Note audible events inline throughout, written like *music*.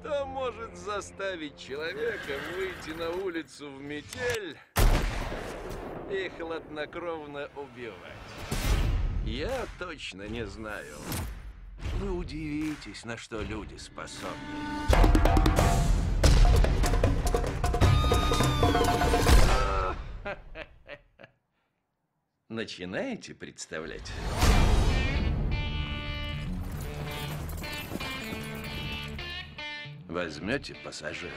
Что может заставить человека выйти на улицу в метель и хладнокровно убивать? Я точно не знаю. Вы удивитесь, на что люди способны. *laughs* Начинаете представлять? Возьмете пассажира.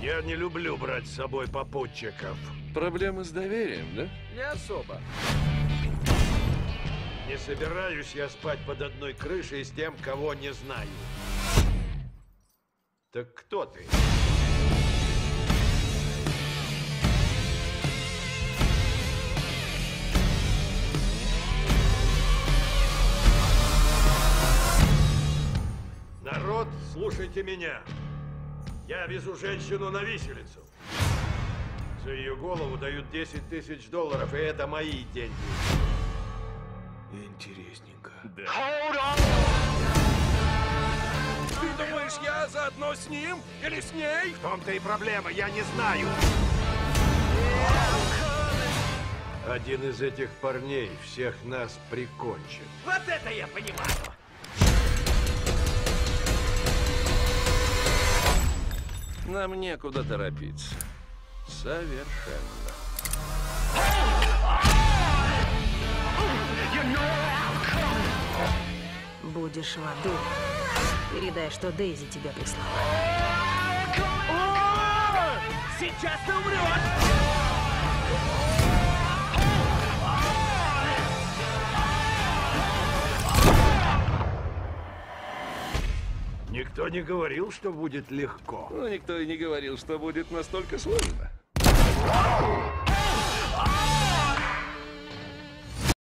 Я не люблю брать с собой попутчиков. Проблемы с доверием, да? Не особо. Не собираюсь я спать под одной крышей с тем, кого не знаю. Так кто ты? Народ, слушайте меня. Я везу женщину на виселицу. За ее голову дают 10 тысяч долларов, и это мои деньги. Интересненько. Ты думаешь, я заодно с ним или с ней? В том-то и проблема, я не знаю. Один из этих парней всех нас прикончит. Вот это я понимаю. Нам некуда торопиться. Совершенно. Будешь в аду. Передай, что Дейзи тебя прислала. Сейчас ты умрешь! Никто не говорил, что будет легко. Но никто и не говорил, что будет настолько сложно.